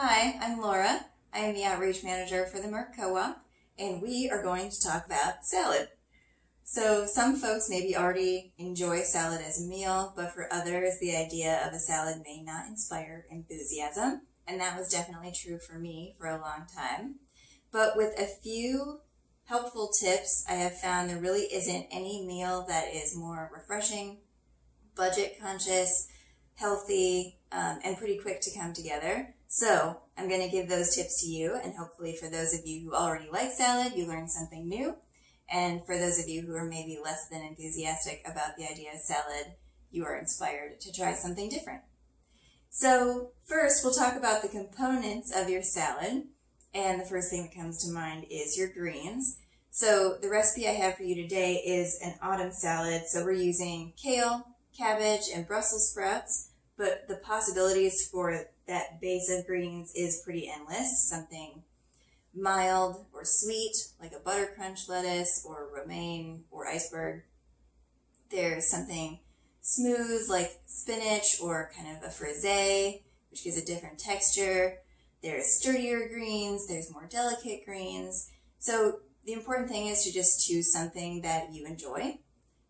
Hi, I'm Laura. I am the outreach manager for the Merc Co-op, and we are going to talk about salad. So some folks maybe already enjoy salad as a meal, but for others, the idea of a salad may not inspire enthusiasm. And that was definitely true for me for a long time. But with a few helpful tips, I have found there really isn't any meal that is more refreshing, budget conscious, healthy, um, and pretty quick to come together. So I'm going to give those tips to you, and hopefully for those of you who already like salad, you learned something new. And for those of you who are maybe less than enthusiastic about the idea of salad, you are inspired to try something different. So first, we'll talk about the components of your salad. And the first thing that comes to mind is your greens. So the recipe I have for you today is an autumn salad. So we're using kale, cabbage, and Brussels sprouts, but the possibilities for that base of greens is pretty endless. Something mild or sweet, like a butter crunch lettuce or romaine or iceberg. There's something smooth like spinach or kind of a frisee, which gives a different texture. There's sturdier greens, there's more delicate greens. So the important thing is to just choose something that you enjoy.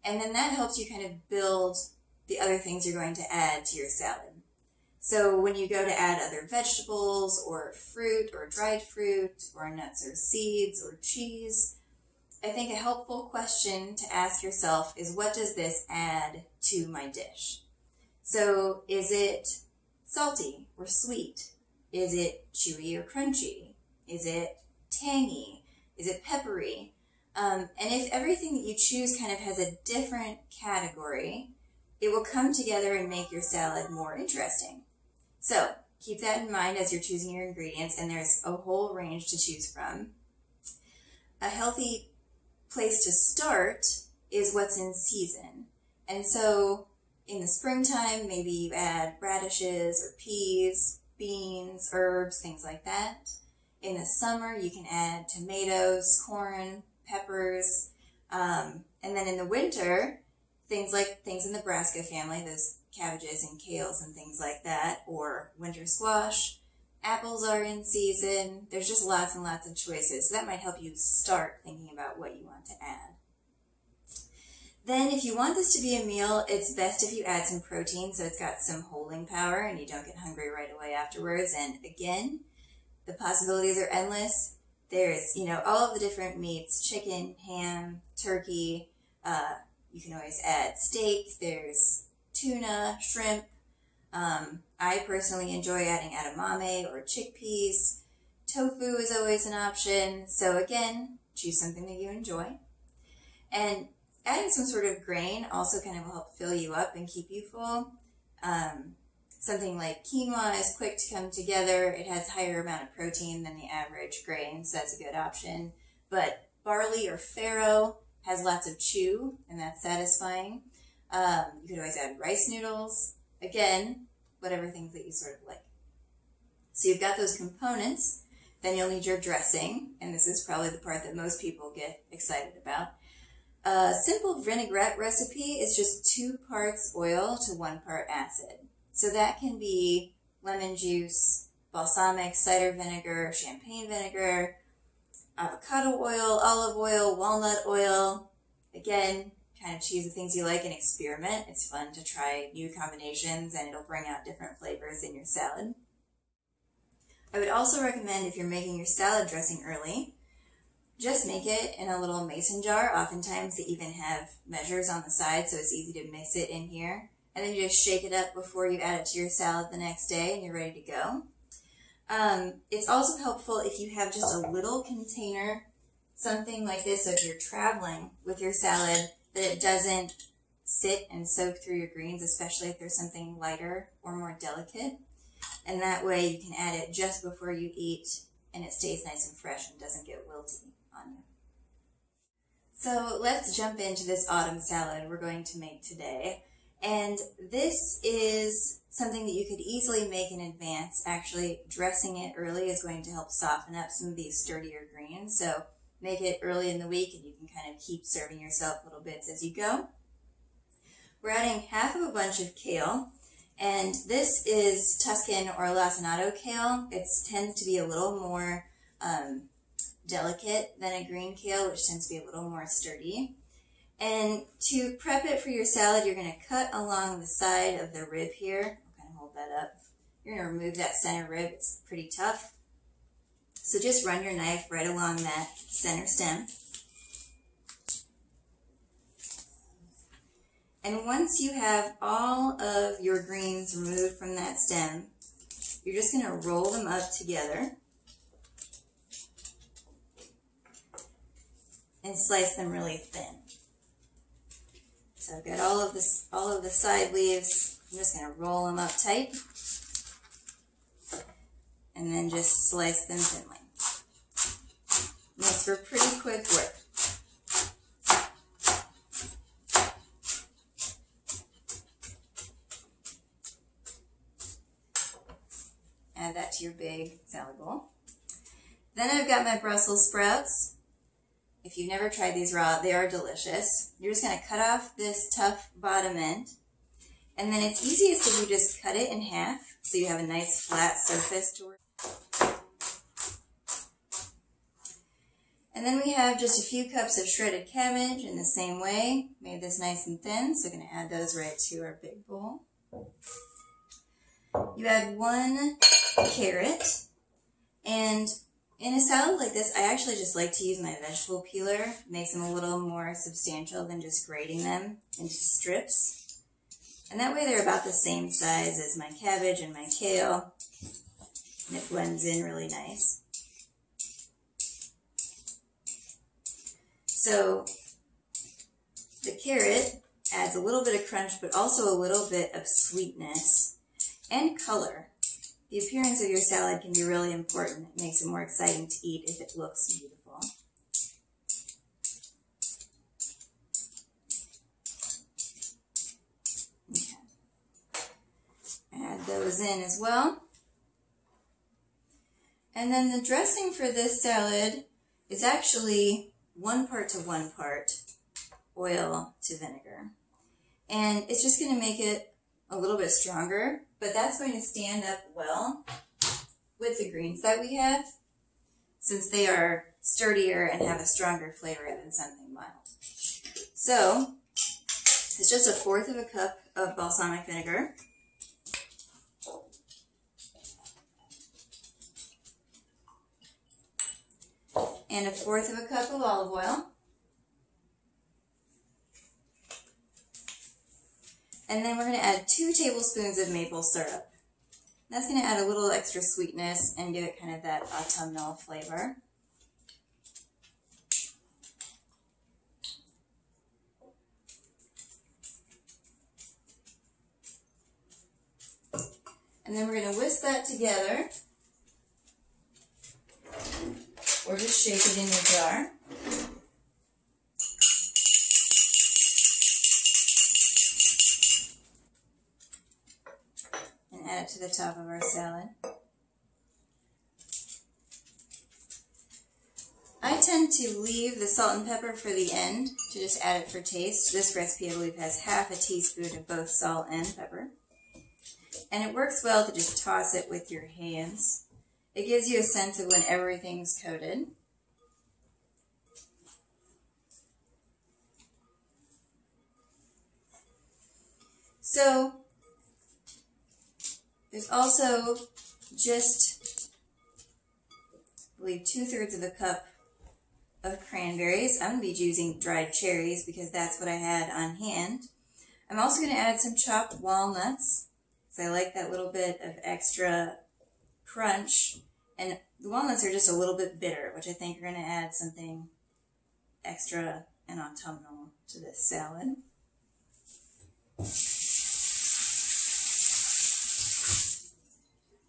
And then that helps you kind of build the other things you're going to add to your salad. So when you go to add other vegetables or fruit or dried fruit or nuts or seeds or cheese, I think a helpful question to ask yourself is what does this add to my dish? So is it salty or sweet? Is it chewy or crunchy? Is it tangy? Is it peppery? Um, and if everything that you choose kind of has a different category, it will come together and make your salad more interesting. So keep that in mind as you're choosing your ingredients, and there's a whole range to choose from. A healthy place to start is what's in season. And so in the springtime, maybe you add radishes or peas, beans, herbs, things like that. In the summer, you can add tomatoes, corn, peppers. Um, and then in the winter, things like things in the brassica family, those cabbages and kales and things like that, or winter squash. Apples are in season. There's just lots and lots of choices. So that might help you start thinking about what you want to add. Then if you want this to be a meal, it's best if you add some protein so it's got some holding power and you don't get hungry right away afterwards. And again, the possibilities are endless. There's, you know, all of the different meats, chicken, ham, turkey. Uh, you can always add steak. There's tuna, shrimp. Um, I personally enjoy adding edamame or chickpeas. Tofu is always an option. So again, choose something that you enjoy. And adding some sort of grain also kind of will help fill you up and keep you full. Um, something like quinoa is quick to come together. It has higher amount of protein than the average grain, so that's a good option. But barley or farro has lots of chew, and that's satisfying. Um, you could always add rice noodles. Again, whatever things that you sort of like. So you've got those components. Then you'll need your dressing, and this is probably the part that most people get excited about. A simple vinaigrette recipe is just two parts oil to one part acid. So that can be lemon juice, balsamic, cider vinegar, champagne vinegar, avocado oil, olive oil, walnut oil. Again, kind of choose the things you like and experiment. It's fun to try new combinations and it'll bring out different flavors in your salad. I would also recommend if you're making your salad dressing early, just make it in a little mason jar. Oftentimes they even have measures on the side so it's easy to mix it in here. And then you just shake it up before you add it to your salad the next day and you're ready to go. Um, it's also helpful if you have just a little container, something like this, so if you're traveling with your salad, that it doesn't sit and soak through your greens, especially if there's something lighter or more delicate. And that way you can add it just before you eat and it stays nice and fresh and doesn't get wilty on you. So let's jump into this autumn salad we're going to make today. And this is something that you could easily make in advance. Actually, dressing it early is going to help soften up some of these sturdier greens. So make it early in the week and you can kind of keep serving yourself little bits as you go. We're adding half of a bunch of kale. And this is Tuscan or lacinato kale. It tends to be a little more um, delicate than a green kale, which tends to be a little more sturdy. And to prep it for your salad, you're going to cut along the side of the rib here. I'll kind of hold that up. You're going to remove that center rib. It's pretty tough. So just run your knife right along that center stem. And once you have all of your greens removed from that stem, you're just going to roll them up together and slice them really thin. So I've got all of this, all of the side leaves. I'm just going to roll them up tight and then just slice them thinly. Makes for pretty quick work. Add that to your big salad bowl. Then I've got my Brussels sprouts. If you've never tried these raw, they are delicious. You're just going to cut off this tough bottom end. And then it's easiest if you just cut it in half so you have a nice flat surface to work. And then we have just a few cups of shredded cabbage in the same way. Made this nice and thin, so we're going to add those right to our big bowl. You add one carrot. And in a salad like this, I actually just like to use my vegetable peeler. Makes them a little more substantial than just grating them into strips. And that way they're about the same size as my cabbage and my kale. And it blends in really nice. So the carrot adds a little bit of crunch, but also a little bit of sweetness and color. The appearance of your salad can be really important. It makes it more exciting to eat if it looks beautiful. Okay. Add those in as well. And then the dressing for this salad is actually one part to one part oil to vinegar. And it's just going to make it a little bit stronger, but that's going to stand up well with the greens that we have since they are sturdier and have a stronger flavor than something mild. So it's just a fourth of a cup of balsamic vinegar. and a fourth of a cup of olive oil. And then we're going to add two tablespoons of maple syrup. That's going to add a little extra sweetness and give it kind of that autumnal flavor. And then we're going to whisk that together or just shake it in your jar. To the top of our salad. I tend to leave the salt and pepper for the end to just add it for taste. This recipe, I believe, has half a teaspoon of both salt and pepper. And it works well to just toss it with your hands. It gives you a sense of when everything's coated. So there's also just, I believe, two-thirds of a cup of cranberries. I'm going to be using dried cherries because that's what I had on hand. I'm also going to add some chopped walnuts because I like that little bit of extra crunch and the walnuts are just a little bit bitter, which I think are going to add something extra and autumnal to this salad.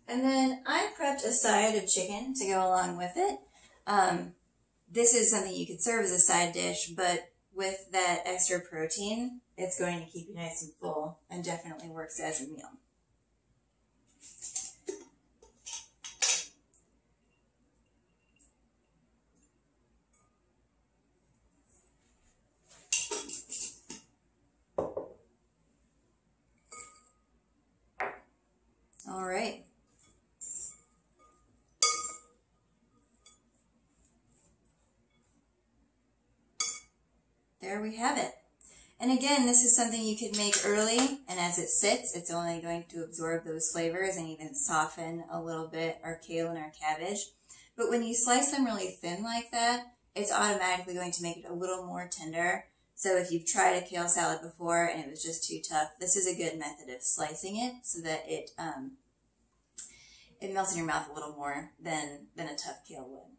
And then I prepped a side of chicken to go along with it. Um, this is something you could serve as a side dish, but with that extra protein, it's going to keep you nice and full and definitely works as a meal. There we have it. And again, this is something you could make early, and as it sits, it's only going to absorb those flavors and even soften a little bit our kale and our cabbage. But when you slice them really thin like that, it's automatically going to make it a little more tender. So if you've tried a kale salad before and it was just too tough, this is a good method of slicing it so that it um, it melts in your mouth a little more than, than a tough kale would.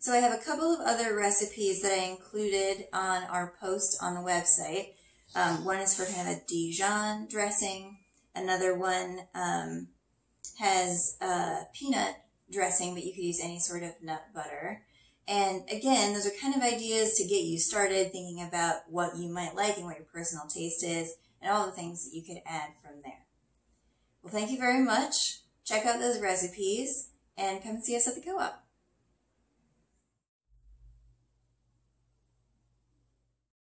So I have a couple of other recipes that I included on our post on the website. Um, one is for kind of a Dijon dressing. Another one um, has uh, peanut dressing, but you could use any sort of nut butter. And again, those are kind of ideas to get you started thinking about what you might like and what your personal taste is and all the things that you could add from there. Well, thank you very much. Check out those recipes and come see us at the co-op.